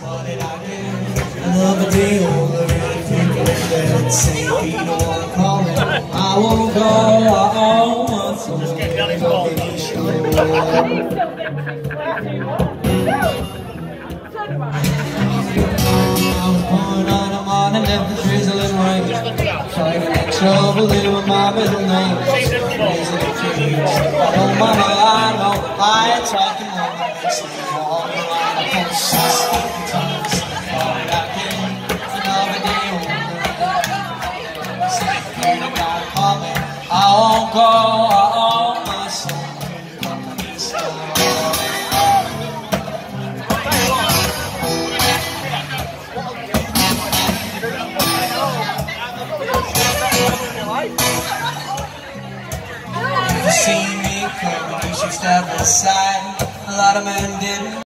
Another day older and people that say Peter wanna call me. I won't go, I want some I was born on a morning, left the drizzling rain. Trying to make trouble living with my middle name. Raising the kids. I don't mama, I know. I ain't talking more. Makes me all around. I I won't go. I own my soul. See me coming, you should step aside. A lot of men didn't.